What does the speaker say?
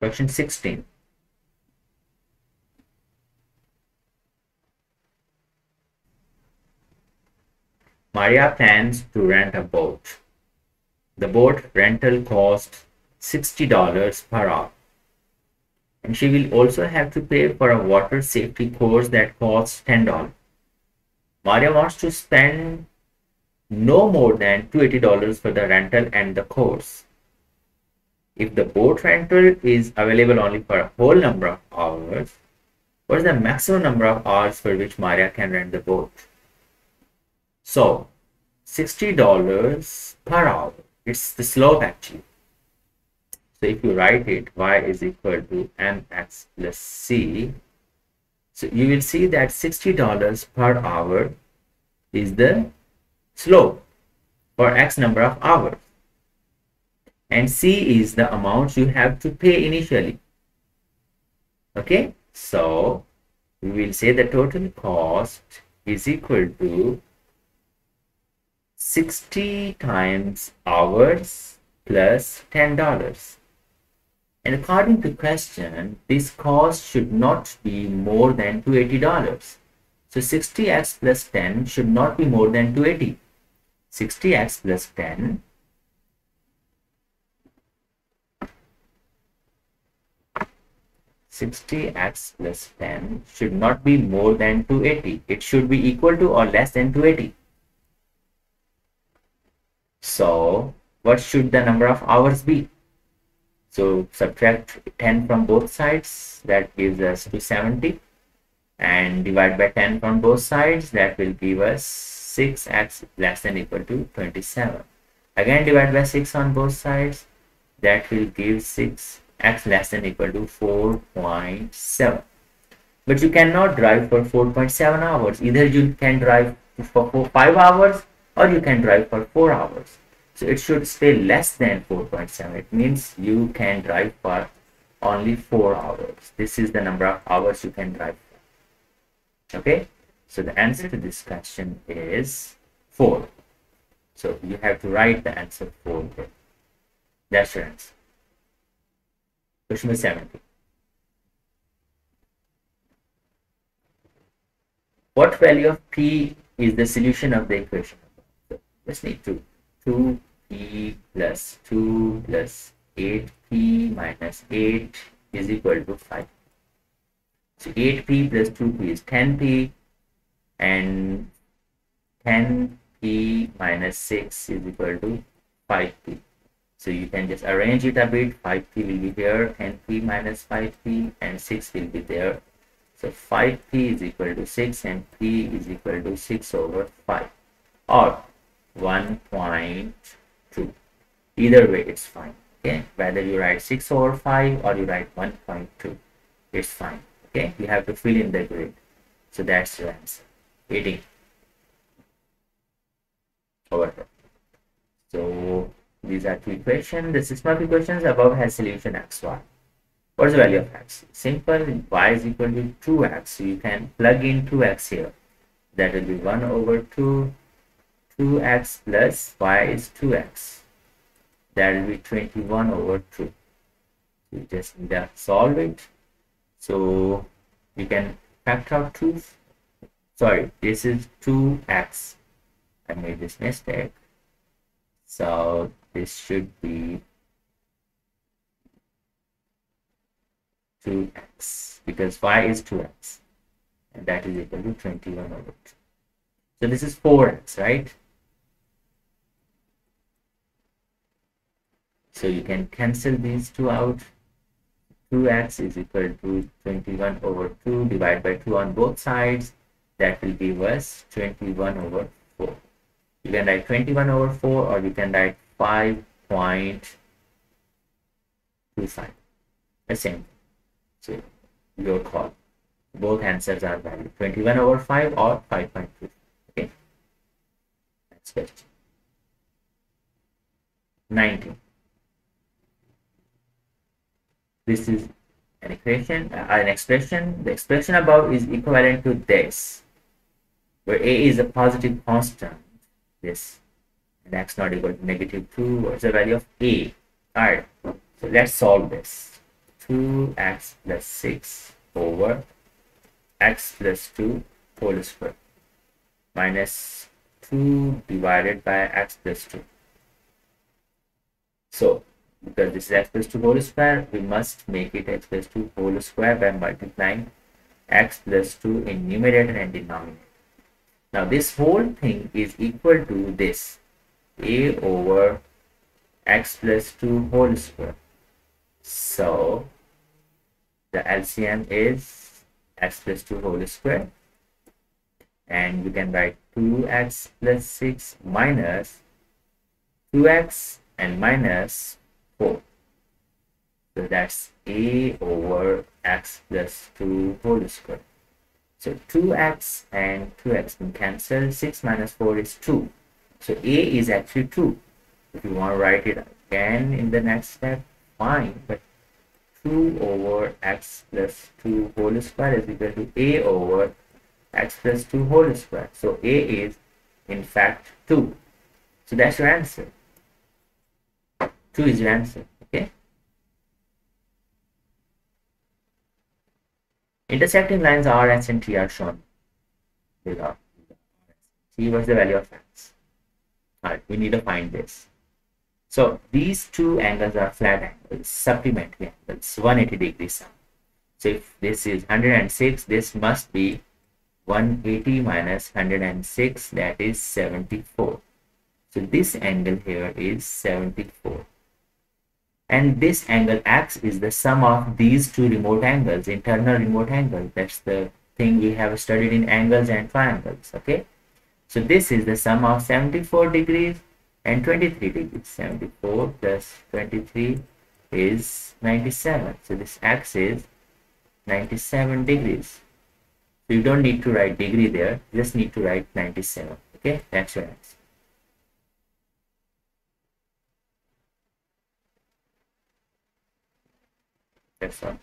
Question 16. Maria plans to rent a boat. The boat rental costs $60 per hour. And she will also have to pay for a water safety course that costs $10. Maria wants to spend no more than $280 for the rental and the course. If the boat rental is available only for a whole number of hours, what is the maximum number of hours for which Maria can rent the boat? So, $60 per hour. It's the slope actually. So if you write it, y is equal to mx plus c. So you will see that $60 per hour is the slope for x number of hours. And c is the amount you have to pay initially. Okay, so we will say the total cost is equal to 60 times hours plus $10. And according to the question, this cost should not be more than $280. So 60x plus 10 should not be more than 280. 60x plus 10 60x plus 10 should not be more than 280. It should be equal to or less than 280. So what should the number of hours be? So subtract 10 from both sides, that gives us 270 and divide by 10 from both sides, that will give us 6x less than equal to 27. Again divide by 6 on both sides, that will give 6x less than equal to 4.7. But you cannot drive for 4.7 hours. Either you can drive for 5 hours or you can drive for 4 hours. So it should stay less than 4.7. It means you can drive for only 4 hours. This is the number of hours you can drive for. Okay. So the answer to this question is 4. So you have to write the answer 4 here. That's your answer. Question number 70. What value of P is the solution of the equation? Let's need to 2p plus 2 plus 8p minus 8 is equal to 5. So 8p plus 2p is 10p and 10p minus 6 is equal to 5p. So you can just arrange it a bit. 5p will be here, 10p minus 5p and 6 will be there. So 5p is equal to 6 and p is equal to 6 over 5 or 1.2 either way it's fine okay? Whether you write 6 over 5 or you write 1.2 it's fine okay? You have to fill in the grid. So that's your answer. 18 over. here these are two equations the six mark equations above has solution xy what's the value of x simple y is equal to 2x so you can plug in 2x here that will be 1 over 2 2x plus y is 2x. That will be 21 over 2. You just need to solve it. So you can factor out 2. Sorry, this is 2x. I made this mistake. So this should be 2x because y is 2x and that is equal to 21 over 2. So this is 4x, right? So you can cancel these two out. 2x is equal to 21 over 2 divided by 2 on both sides. That will give us 21 over 4. You can write 21 over 4 or you can write 5.25. The same. So your call. Both answers are valid. 21 over 5 or 5.25. Okay. Next question. 19 this is an equation, uh, an expression. The expression above is equivalent to this, where a is a positive constant. This and x not equal to negative 2. What's the value of a? Alright, so let's solve this. 2x plus 6 over x plus 2 whole square minus 2 divided by x plus 2. So, because this is x plus 2 whole square, we must make it x plus 2 whole square by multiplying x plus 2 in numerator and denominator. Now, this whole thing is equal to this. A over x plus 2 whole square. So, the LCM is x plus 2 whole square. And we can write 2x plus 6 minus 2x and minus 4 so that's a over x plus 2 whole square so 2x and 2x can cancel 6 minus 4 is 2 so a is actually 2 if you want to write it again in the next step fine but 2 over x plus 2 whole square is equal to a over x plus 2 whole square. So A is in fact 2. So that's your answer. 2 is your answer. Okay. Intersecting lines R, S and T are shown below. T was the value of x. Alright, we need to find this. So these two angles are flat angles, supplementary angles, 180 degrees. So if this is 106, this must be 180 minus 106 that is 74 so this angle here is 74 and this angle x is the sum of these two remote angles internal remote angles. That's the thing we have studied in angles and triangles okay? So this is the sum of 74 degrees and 23 degrees. 74 plus 23 is 97 so this x is 97 degrees. So you don't need to write degree there, you just need to write 97. Okay, that's your answer. That's all.